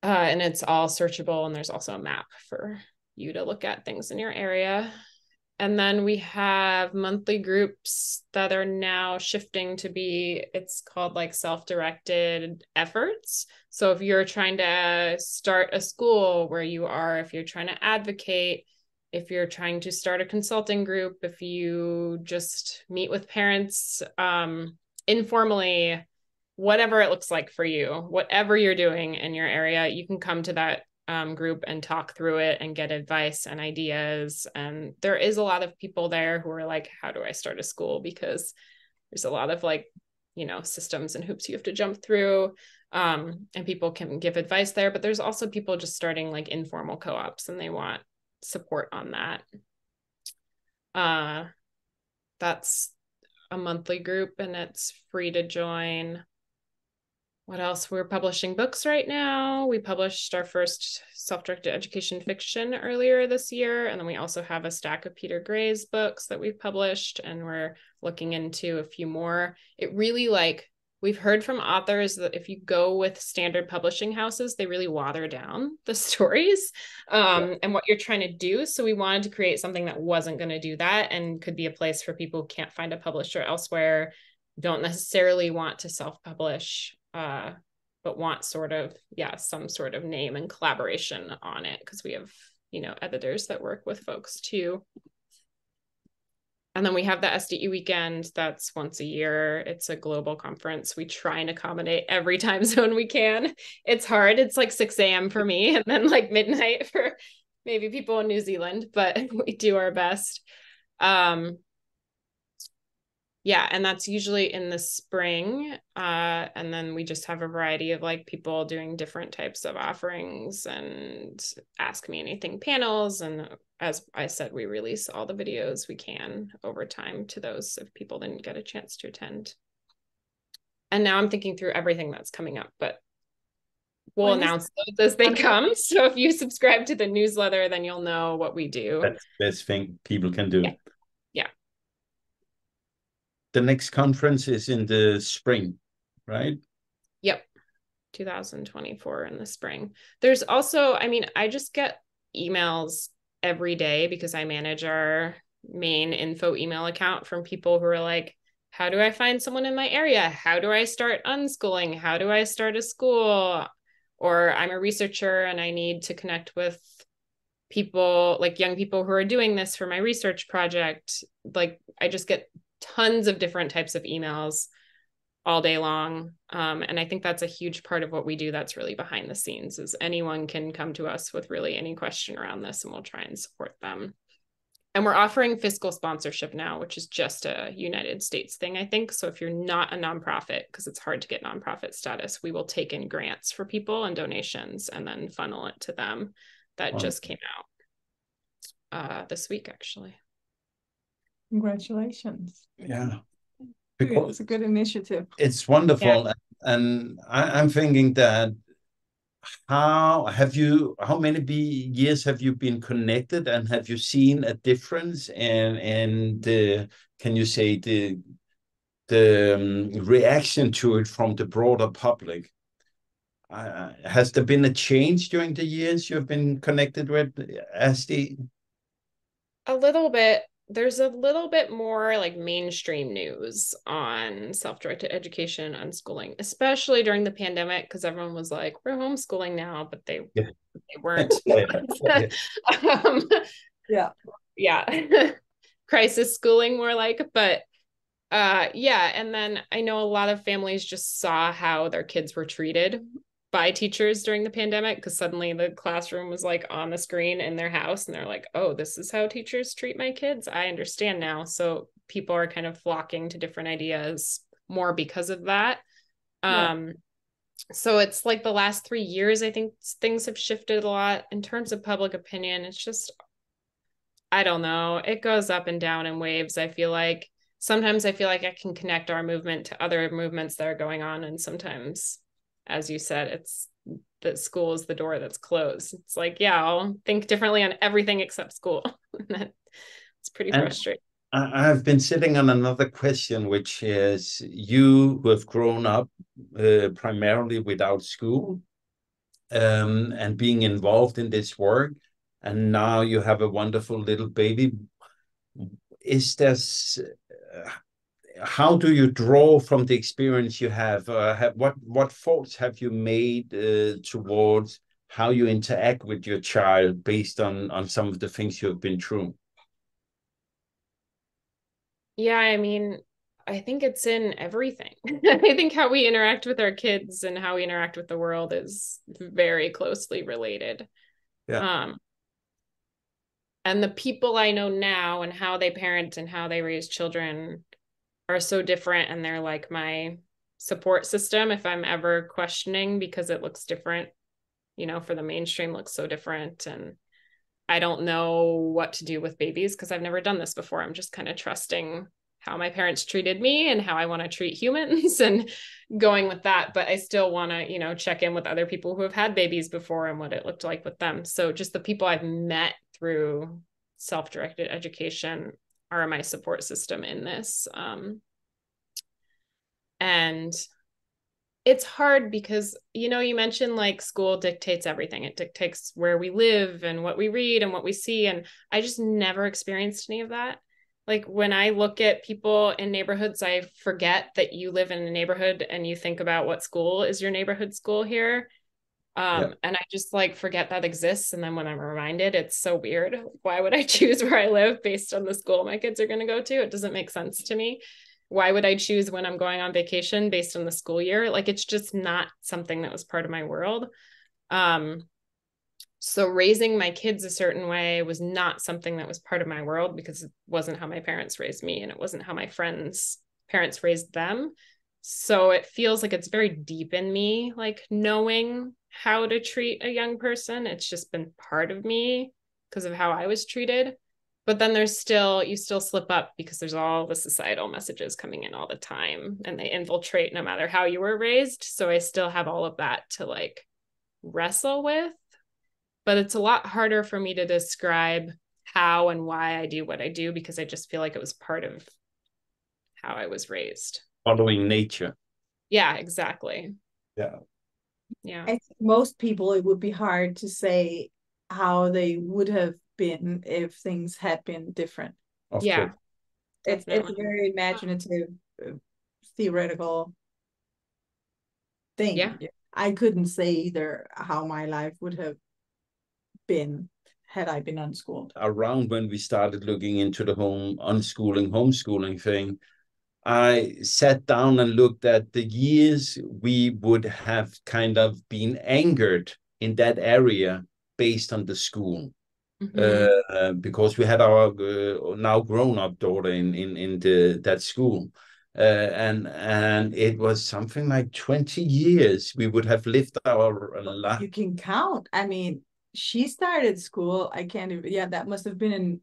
Uh, and it's all searchable, and there's also a map for you to look at things in your area. And then we have monthly groups that are now shifting to be, it's called like self directed efforts. So if you're trying to start a school where you are, if you're trying to advocate, if you're trying to start a consulting group, if you just meet with parents um, informally, whatever it looks like for you, whatever you're doing in your area, you can come to that um, group and talk through it and get advice and ideas. And there is a lot of people there who are like, how do I start a school? Because there's a lot of like, you know, systems and hoops you have to jump through. Um, and people can give advice there, but there's also people just starting like informal co ops and they want support on that. Uh, that's a monthly group and it's free to join. What else? We're publishing books right now. We published our first self directed education fiction earlier this year. And then we also have a stack of Peter Gray's books that we've published, and we're looking into a few more. It really like we've heard from authors that if you go with standard publishing houses they really water down the stories um, and what you're trying to do so we wanted to create something that wasn't going to do that and could be a place for people who can't find a publisher elsewhere don't necessarily want to self-publish uh, but want sort of yeah some sort of name and collaboration on it because we have you know editors that work with folks too and then we have the SDE weekend that's once a year. It's a global conference. We try and accommodate every time zone we can. It's hard. It's like 6 a.m. for me and then like midnight for maybe people in New Zealand, but we do our best. Um, yeah and that's usually in the spring uh, and then we just have a variety of like people doing different types of offerings and ask me anything panels and as i said we release all the videos we can over time to those if people didn't get a chance to attend. And now i'm thinking through everything that's coming up but we'll when announce those as they come. So if you subscribe to the newsletter then you'll know what we do. That's the best thing people can do. Yeah the next conference is in the spring, right? Yep. 2024 in the spring. There's also, I mean, I just get emails every day because I manage our main info email account from people who are like, how do I find someone in my area? How do I start unschooling? How do I start a school? Or I'm a researcher and I need to connect with people like young people who are doing this for my research project. Like I just get tons of different types of emails all day long um, and i think that's a huge part of what we do that's really behind the scenes is anyone can come to us with really any question around this and we'll try and support them and we're offering fiscal sponsorship now which is just a united states thing i think so if you're not a nonprofit because it's hard to get nonprofit status we will take in grants for people and donations and then funnel it to them that wow. just came out uh, this week, actually. Congratulations. Yeah. Because it's a good initiative. It's wonderful. Yeah. And I, I'm thinking that how have you how many be, years have you been connected and have you seen a difference and and the can you say the the um, reaction to it from the broader public uh, has there been a change during the years you've been connected with SD? A little bit. There's a little bit more like mainstream news on self-directed education, unschooling, especially during the pandemic, because everyone was like, "We're homeschooling now," but they yeah. they weren't. yeah. um, yeah, yeah, crisis schooling more like, but uh yeah and then i know a lot of families just saw how their kids were treated by teachers during the pandemic because suddenly the classroom was like on the screen in their house and they're like oh this is how teachers treat my kids? I understand now. So people are kind of flocking to different ideas more because of that. Yeah. um so it's like the last 3 years i think things have shifted a lot in terms of public opinion. It's just i don't know. It goes up and down in waves i feel like. Sometimes i feel like i can connect our movement to other movements that are going on and sometimes as you said, it's that school is the door that's closed. It's like, yeah, I'll think differently on everything except school. it's pretty and frustrating. I've been sitting on another question, which is you who have grown up uh, primarily without school um, and being involved in this work, and now you have a wonderful little baby. Is this uh, how do you draw from the experience you have? Uh, have what what thoughts have you made uh, towards how you interact with your child based on on some of the things you have been through? Yeah, I mean, I think it's in everything. I think how we interact with our kids and how we interact with the world is very closely related. Yeah. Um, and the people I know now and how they parent and how they raise children are so different and they're like my support system if I'm ever questioning because it looks different, you know, for the mainstream looks so different and I don't know what to do with babies because I've never done this before. I'm just kind of trusting how my parents treated me and how I want to treat humans and going with that. But I still want to, you know, check in with other people who have had babies before and what it looked like with them. So just the people I've met through self directed education are my support system in this. Um, and it's hard because you know you mentioned like school dictates everything it dictates where we live and what we read and what we see and i just never experienced any of that like when i look at people in neighborhoods i forget that you live in a neighborhood and you think about what school is your neighborhood school here um, and I just like forget that exists. And then when I'm reminded, it's so weird. Why would I choose where I live based on the school my kids are going to go to? It doesn't make sense to me. Why would I choose when I'm going on vacation based on the school year? Like it's just not something that was part of my world. Um, so raising my kids a certain way was not something that was part of my world because it wasn't how my parents raised me and it wasn't how my friends' parents raised them. So it feels like it's very deep in me, like knowing how to treat a young person. It's just been part of me because of how I was treated. But then there's still, you still slip up because there's all the societal messages coming in all the time and they infiltrate no matter how you were raised. So I still have all of that to like wrestle with. But it's a lot harder for me to describe how and why I do what I do because I just feel like it was part of how I was raised. Following nature. Yeah, exactly. Yeah yeah. I think most people it would be hard to say how they would have been if things had been different. Of yeah. it's, it's a very imaginative uh, theoretical thing. Yeah. I couldn't say either how my life would have been had i been unschooled. Around when we started looking into the home unschooling homeschooling thing I sat down and looked at the years we would have kind of been angered in that area based on the school. Mm-hmm. Uh, because we had our uh, now grown-up daughter in in in the that school, uh, and and it was something like twenty years we would have lived our life. You can count. I mean, she started school. I can't even, yeah, that must have been in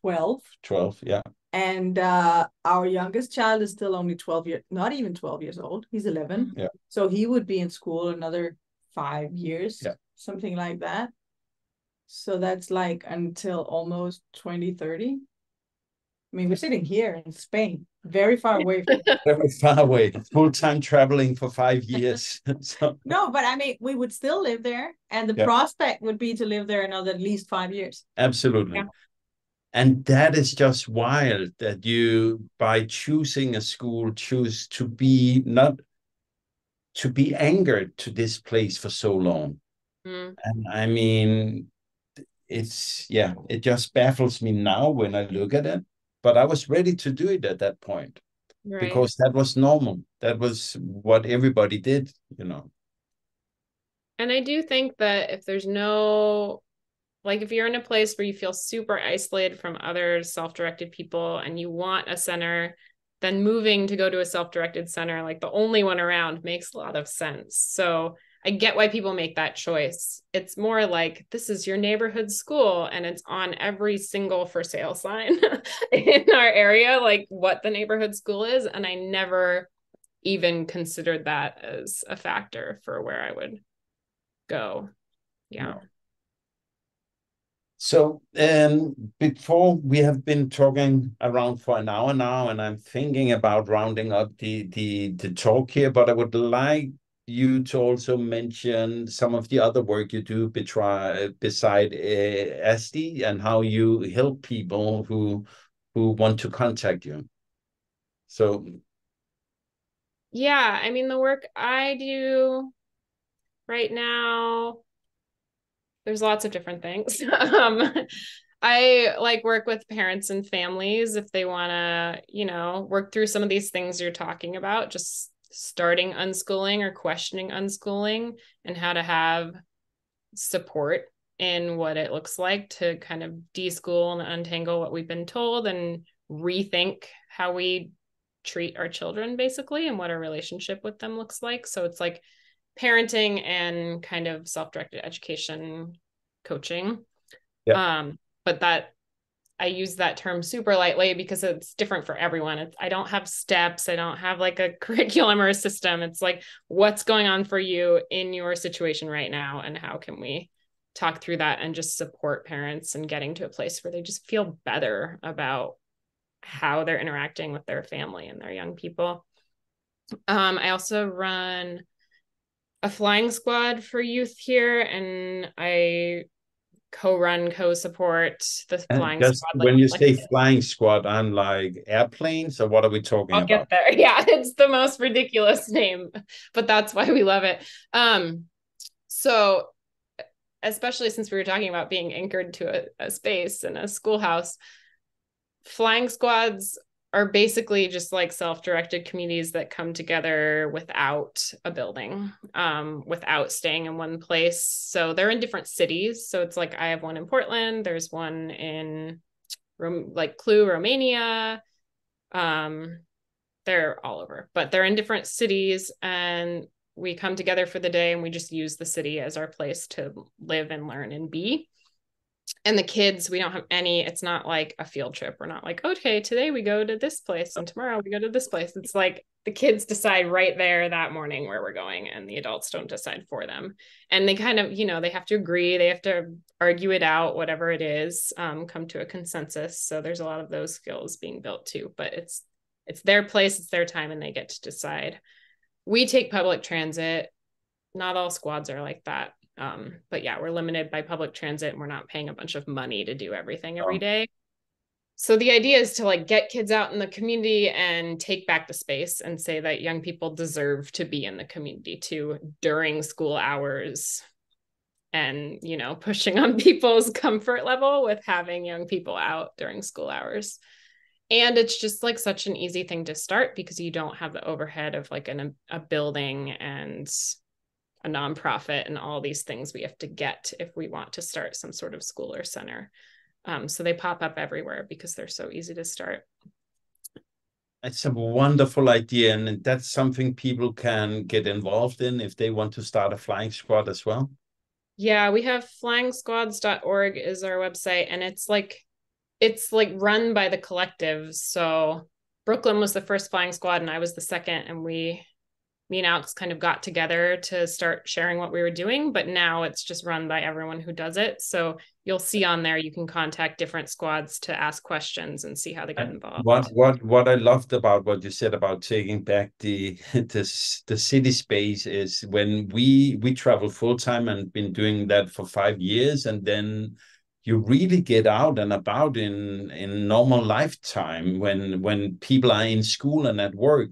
12. 12, yeah. And uh, our youngest child is still only 12 years, not even 12 years old. He's 11. Yeah. So he would be in school another five years, Yeah. something like that. So that's like until almost 2030. I mean, we're sitting here in Spain, very far away from. Very far away, full time traveling for five years. so, No, but I mean, we would still live there, and the Yeah. prospect would be to live there another at least five years. absolutely. Yeah. And that is just wild that you, by choosing a school, choose to be not to be anchored to this place for so long. Mm. And I mean, it's yeah, it just baffles me now when I look at it. But I was ready to do it at that point Right. because that was normal. That was what everybody did, you know. And I do think that if there's no, like, if you're in a place where you feel super isolated from other self directed people and you want a center, then moving to go to a self directed center, like the only one around, makes a lot of sense. So I get why people make that choice. It's more like this is your neighborhood school and it's on every single for sale sign in our area, like what the neighborhood school is. And I never even considered that as a factor for where I would go. Yeah. So, um, before we have been talking around for an hour now, and I'm thinking about rounding up the the the talk here, but I would like you to also mention some of the other work you do betri- beside uh, ASDE and how you help people who who want to contact you. So, Yeah. I mean, the work I do right now, there's lots of different things. um, I like work with parents and families if they want to, you know, work through some of these things you're talking about, just starting unschooling or questioning unschooling and how to have support in what it looks like to kind of deschool and untangle what we've been told and rethink how we treat our children basically and what our relationship with them looks like. So it's like parenting and kind of self-directed education coaching. Yeah. Um, but that I use that term super lightly because it's different for everyone. It's, I don't have steps. I don't have like a curriculum or a system. It's like what's going on for you in your situation right now, and how can we talk through that and just support parents and getting to a place where they just feel better about how they're interacting with their family and their young people. Um, I also run a flying squad for youth here, and I co-run, co-support the and flying squad. when you like- say flying squad, I'm like airplanes, So what are we talking about? I'll get there. Yeah, it's the most ridiculous name, but that's why we love it. Um, so especially since we were talking about being anchored to a, a space and a schoolhouse, flying squads are basically just like self-directed communities that come together without a building um, without staying in one place. So they're in different cities. So it's like i have one in portland there's one in Rom- like Cluj romania. Um, they're all over but they're in different cities and we come together for the day and we just use the city as our place to live and learn and be and the kids we don't have any it's not like a field trip. We're not like okay today we go to this place and tomorrow we go to this place. It's like the kids decide right there that morning where we're going and the adults don't decide for them. And they kind of you know they have to agree they have to argue it out whatever it is um, come to a consensus. So there's a lot of those skills being built too but it's it's their place it's their time and they get to decide. We take public transit. Not all squads are like that um, but yeah, we're limited by public transit and we're not paying a bunch of money to do everything every Oh. So the idea is to like get kids out in the community and take back the space and say that young people deserve to be in the community too during school hours and you know pushing on people's comfort level with having young people out during school hours and it's just like such an easy thing to start because you don't have the overhead of like an, a building and a nonprofit and all these things we have to get if we want to start some sort of school or center. Um, so they pop up everywhere because they're so easy to start. It's a wonderful idea, and that's something people can get involved in if they want to start a flying squad as well. Yeah, we have flyingsquads.org is our website and it's like it's like run by the collectives. So Brooklyn was the first flying squad and I was the second and we me and Alex kind of got together to start sharing what we were doing, but now it's just run by everyone who does it. So you'll see on there you can contact different squads to ask questions and see how they get involved. What what what I loved about what you said about taking back the the, the city space is when we we travel full time and been doing that for five years and then you really get out and about in in normal lifetime when when people are in school and at work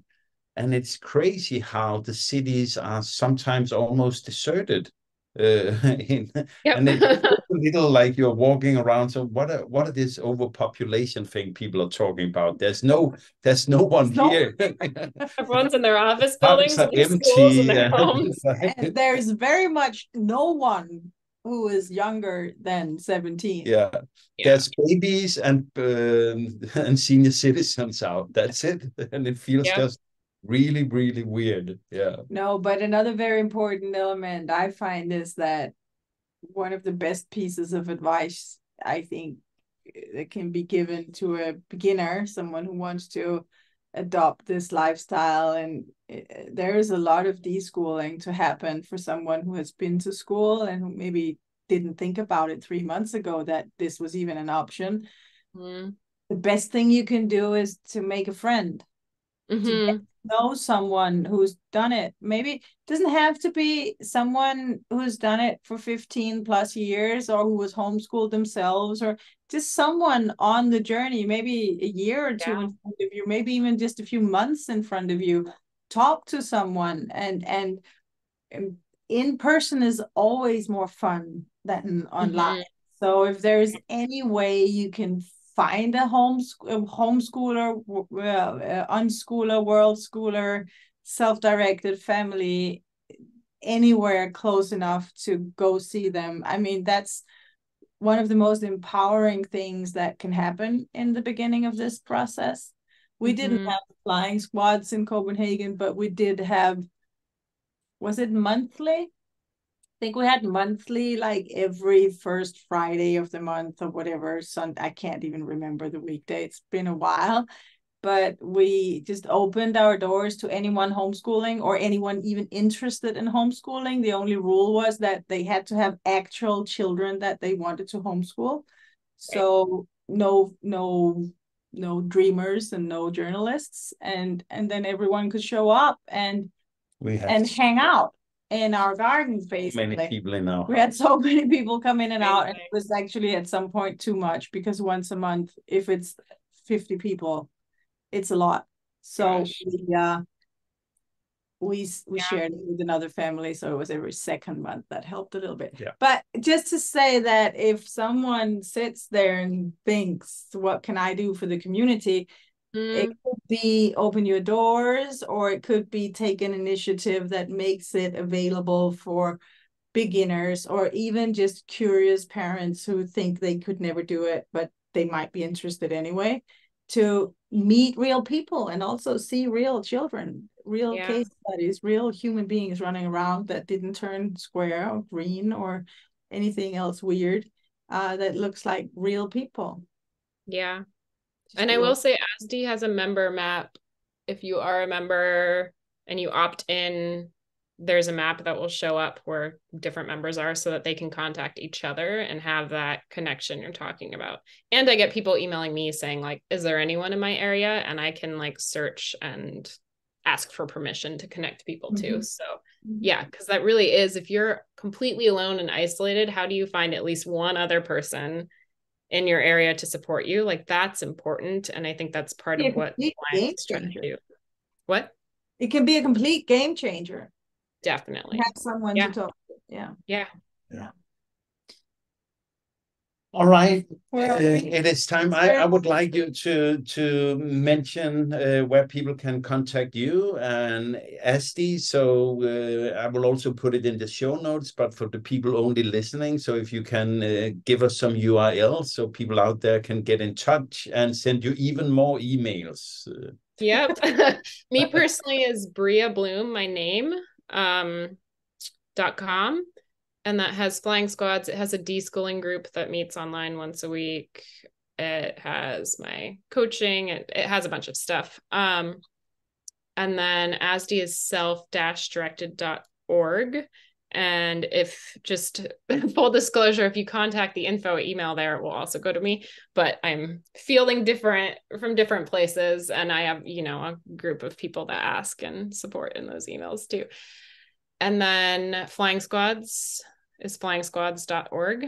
and it's crazy how the cities are sometimes almost deserted uh, in, yep. and it's a little like you're walking around so what are what are this overpopulation thing people are talking about there's no there's no one no. here everyone's in their office buildings are empty and their homes. and there's very much no one who is younger than 17 yeah, yeah. there's babies and um, and senior citizens out that's it and it feels yeah. just really really weird. Yeah. No but another very important element i find is that one of the best pieces of advice i think that can be given to a beginner someone who wants to adopt this lifestyle and eh, eh, there is a lot of deschooling to happen for someone who has been to school and who maybe didn't think about it three months ago that this was even an option. Mm. the best thing you can do is to make a friend mm-hmm know someone who's done it maybe it doesn't have to be someone who's done it for 15 plus years or who was homeschooled themselves or just someone on the journey maybe a year or two yeah. in front of you maybe even just a few months in front of you talk to someone and and, and in person is always more fun than online mm-hmm. so if there's any way you can find a home homeschooler, uh, unschooler, world schooler, self-directed family anywhere close enough to go see them. I mean, that's one of the most empowering things that can happen in the beginning of this process. We mm-hmm. didn't have flying squads in Copenhagen, but we did have was it monthly? Think we had monthly, like every first Friday of the month or whatever. Sunday, I can't even remember the weekday. It's been a while, but we just opened our doors to anyone homeschooling or anyone even interested in homeschooling. The only rule was that they had to have actual children that they wanted to homeschool. So no, no, no dreamers and no journalists, and and then everyone could show up and we and hang out in our gardens basically many people in our we had so many people come in and out and it was actually at some point too much because once a month if it's 50 people it's a lot so Gosh. we uh we we yeah. shared it with another family so it was every second month that helped a little bit yeah. but just to say that if someone sits there and thinks what can i do for the community Mm. It could be open your doors, or it could be take an initiative that makes it available for beginners or even just curious parents who think they could never do it, but they might be interested anyway, to meet real people and also see real children, real yeah. case studies, real human beings running around that didn't turn square or green or anything else weird uh, that looks like real people. Yeah, and I will say ASDE has a member map. If you are a member and you opt in, there's a map that will show up where different members are so that they can contact each other and have that connection you're talking about. And I get people emailing me saying like is there anyone in my area and I can like search and ask for permission to connect people mm-hmm. too. So, mm-hmm. yeah, cuz that really is if you're completely alone and isolated, how do you find at least one other person in your area to support you like that's important and i think that's part of what clients trying to do. What? It can be a complete game changer. Definitely. Have someone yeah. to talk to. Yeah. Yeah. Yeah all right, uh, it is time. I, I would like you to to mention uh, where people can contact you and ASDE. So uh, I will also put it in the show notes, but for the people only listening, so if you can uh, give us some URL so people out there can get in touch and send you even more emails. Yep. Me personally is Bria Bloom, my name, um, dot com. And that has flying squads. It has a deschooling group that meets online once a week. It has my coaching. It, it has a bunch of stuff. Um, and then ASDE is self-directed.org. And if just full disclosure, if you contact the info email there, it will also go to me. But I'm feeling different from different places. And I have, you know, a group of people that ask and support in those emails too. And then Flying Squads is flyingsquads.org.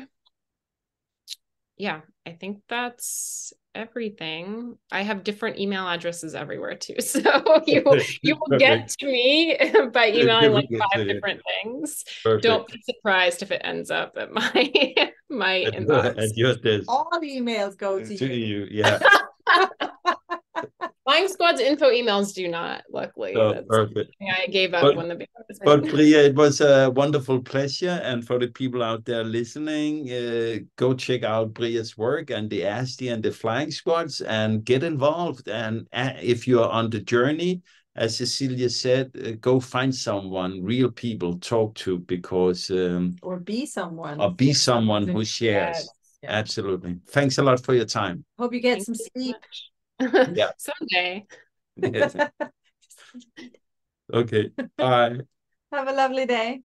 Yeah, I think that's everything. I have different email addresses everywhere too. So you you will get to me by emailing like five different things. Perfect. Don't be surprised if it ends up at my my inbox. And yours does. All the emails go to, to you. you. Yeah. Flying Squad's info emails do not, luckily. Oh, perfect. I gave up but, when the baby was But Bria, it was a wonderful pleasure. And for the people out there listening, uh, go check out Bria's work and the ASDE and the Flying Squads and get involved. And uh, if you're on the journey, as Cecilia said, uh, go find someone, real people, talk to because um, or be someone, or be someone who shares. Yes. Absolutely. Thanks a lot for your time. Hope you get Thank some sleep. Yeah. Someday. okay. Bye. Have a lovely day.